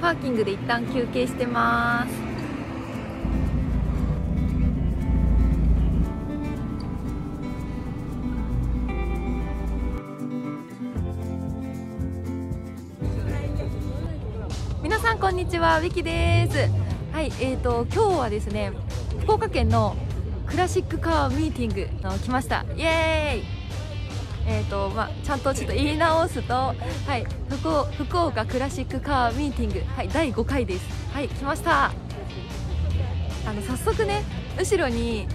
パーキングで一旦休憩してます。皆さんこんにちはウィキです。はいえーと今日はですね福岡県のクラシックカーミーティングの来ました。イエーイ。えーとまあ、ちゃんとちょっと言い直すと、はい、福福岡クラシックカーミーティング、はい、第5回です。はい、来ました。あの早速ね、後ろに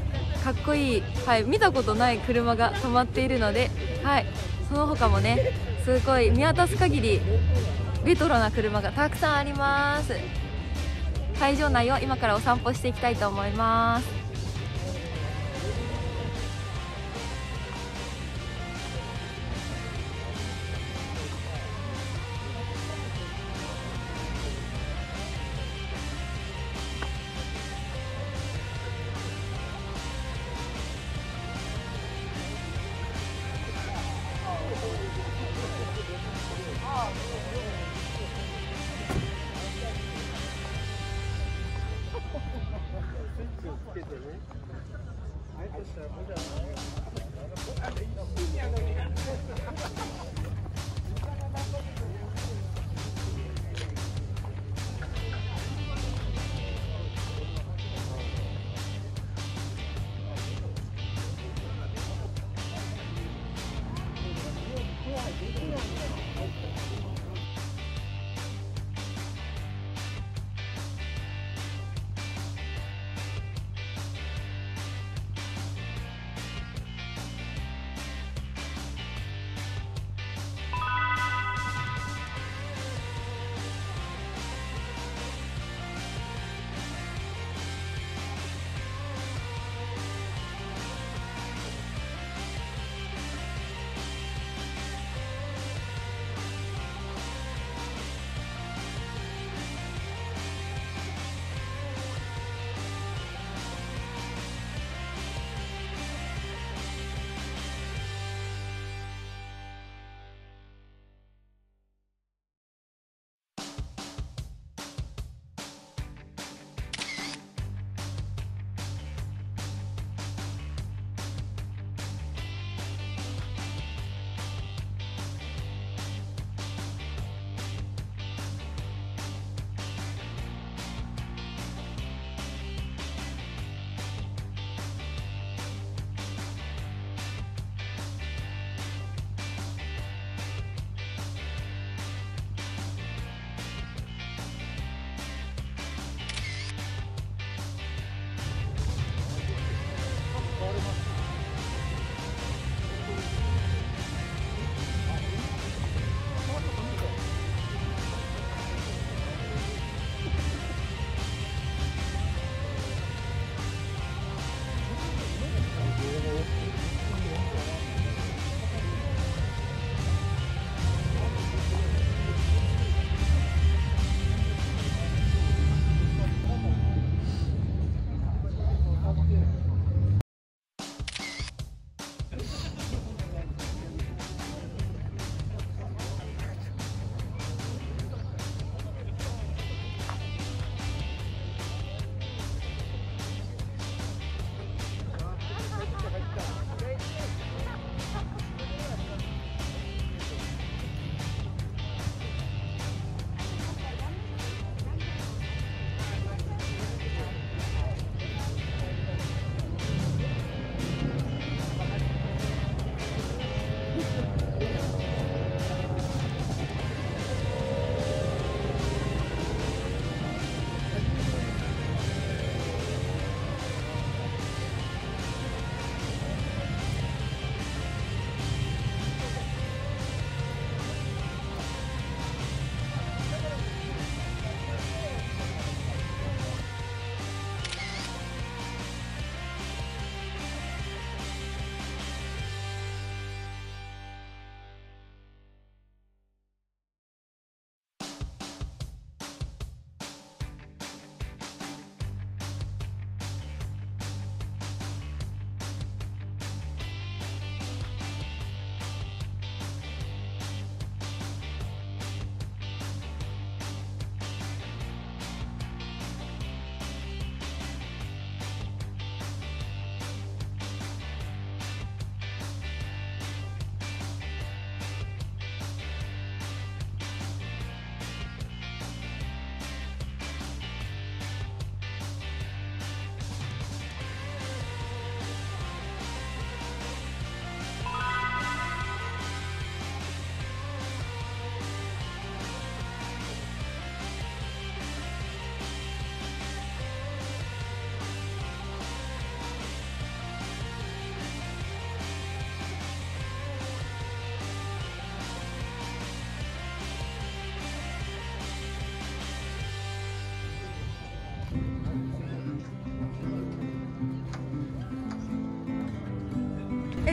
かっこいい、はい、見たことない車が止まっているので、はい、その他もね、すごい見渡す限りレトロな車がたくさんあります。会場内を今からお散歩していきたいと思います。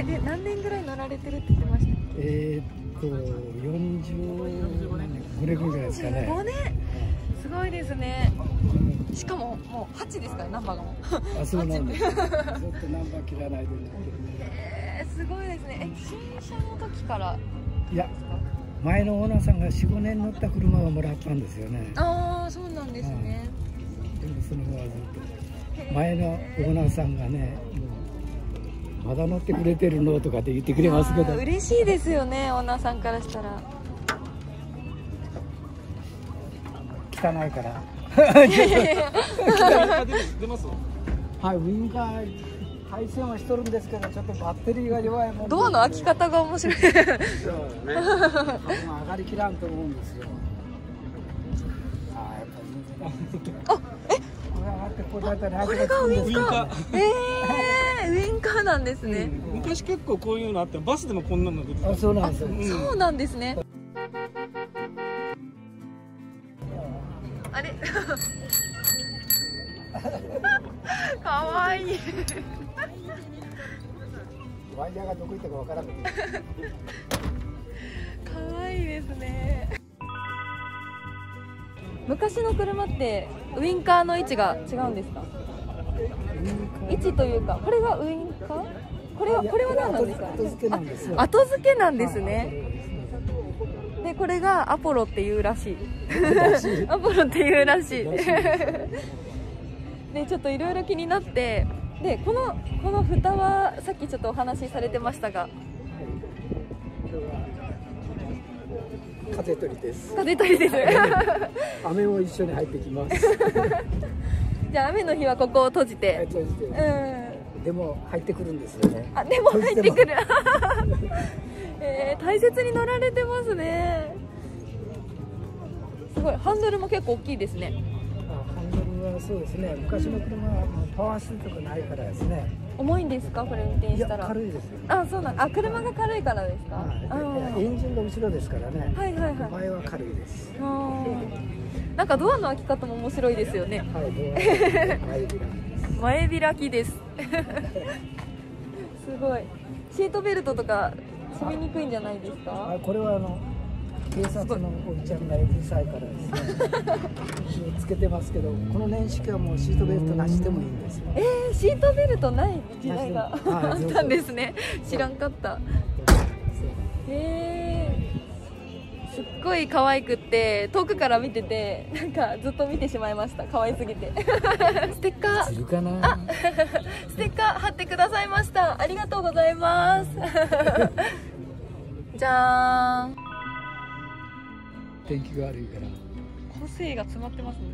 えで何年ぐらい乗られてるって言ってましたえー、っと40年5年ぐらいですかね。45年？すごいですね。しかももう8ですからナンバーがもう。あそうなんですずっとナンバー切らないで乗ってるえー、すごいですね。え新車の時からいや前のオーナーさんが45年乗った車をもらったんですよね。ああそうなんですね、でもその後はずっと。前のオーナーさんがねもうまだ乗ってくれてるのとかって言ってくれますけど。嬉しいですよねオーナーさんからしたら。汚いから。出ますはいウィンカー配線はしとるんですけどちょっとバッテリーが弱いもんで。ドアの開き方が面白い。そうね。上がりきらんと思うんですよ。ああやっぱりあえ？これ上がウィンカー。ウィンカえー、ウィンカーなんですね、昔結構こういうのあってバスでもこんなの出てた。あそうなんです。よう。んそうなんですね。あれ？かわいい。ワイヤーがどこ行ったかわからなくてかわいいですね昔の車ってウィンカーの位置が違うんですか？位置というかこれがウィンカー？これはこれは何なんですか？後付けなんですよ。あ後付けなんですはいね。でこれがアポロっていうらしい。アポロっていうらしい。らしい。でちょっといろいろ気になってでこのこの蓋はさっきちょっとお話しされてましたが風取りです。風取りです。雨も一緒に入ってきます。じゃあ雨の日はここを閉じはいて閉じて。うん。でも入ってくるんですよね。あでも入ってくる。えー、大切に乗られてますね。すごい。ハンドルも結構大きいですねそうですね。昔の車はパワースとかないからですね。重いんですか？これ運転したら。軽いですよ。あそうなんあ車が軽いからですか、はい。でエンジンが後ろですからね。はいはいはい。前は軽いです。なんかドアの開き方も面白いですよね。はい前開き前開きです。すごい。シートベルトとか締めにくいんじゃないですか？あこれはあの警察のおじちゃんがうるさいからですね。つけてますけどこの年式はもうシートベルトなしでもいいんですよ。えー、シートベルトない時代がはいあったんですね。知らんかったへえすっごい可愛くって遠くから見ててなんかずっと見てしまいました。可愛すぎて。ステッカー。するかな？ステッカー貼ってくださいました。ありがとうございます。じゃーん天気が悪いから。個性が詰まってますね。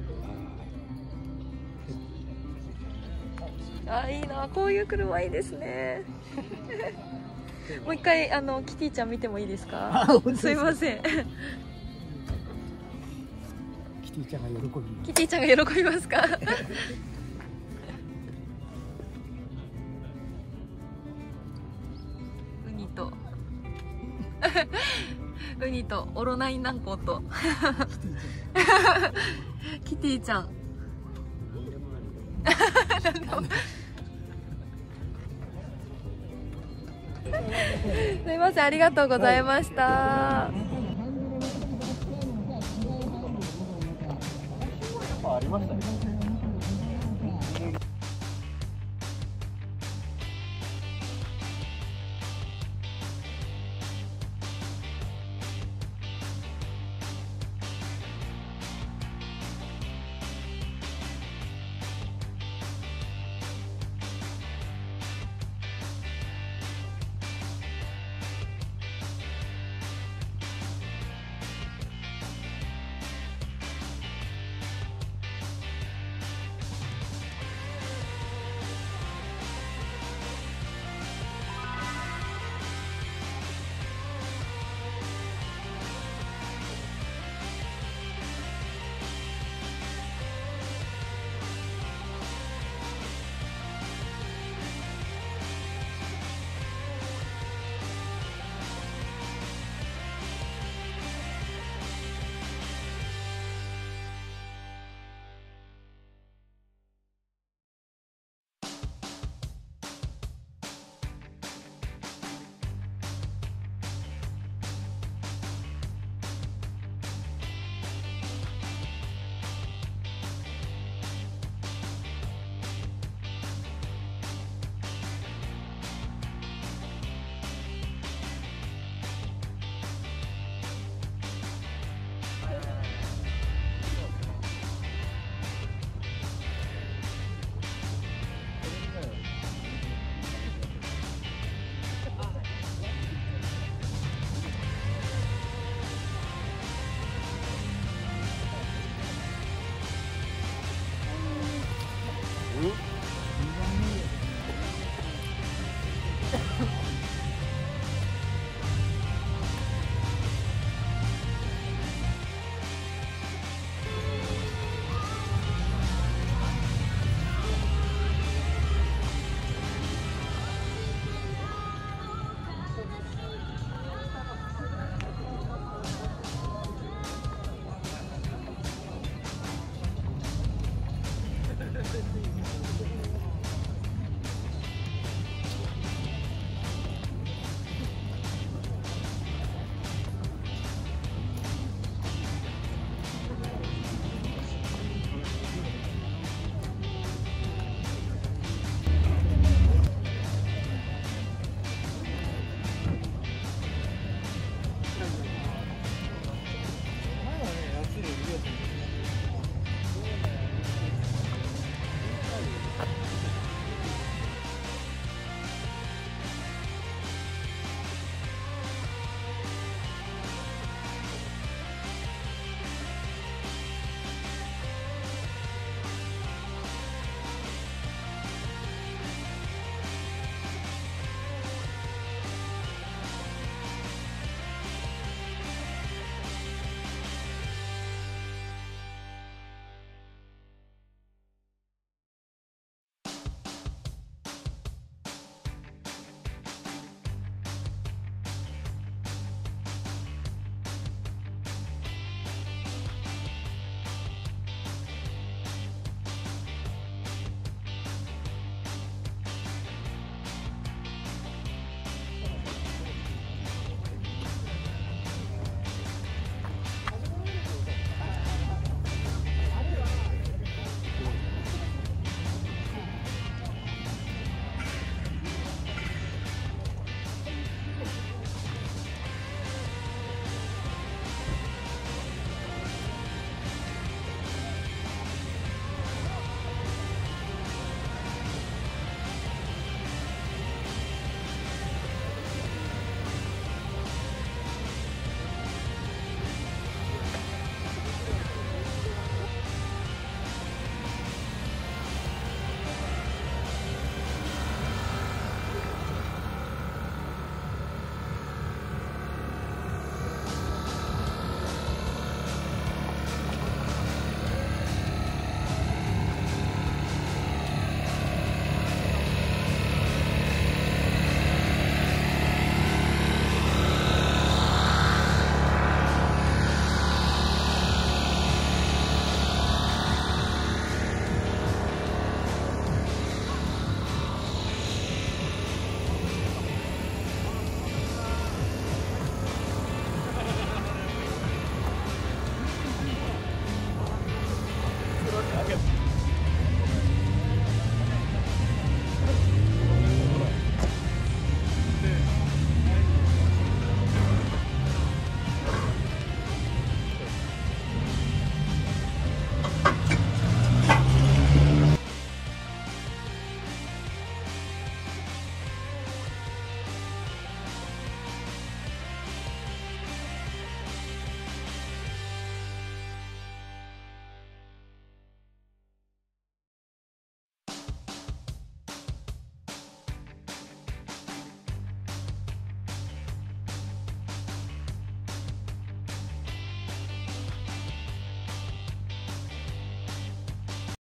あいいなこういう車いいですね。もう一回あのキティちゃん見てもいいですか？すいません。キティちゃんが喜びます。キティちゃんが喜びますか？ウニとオロナイン南光と。キティちゃん。すいませんありがとうございました、ありましたね。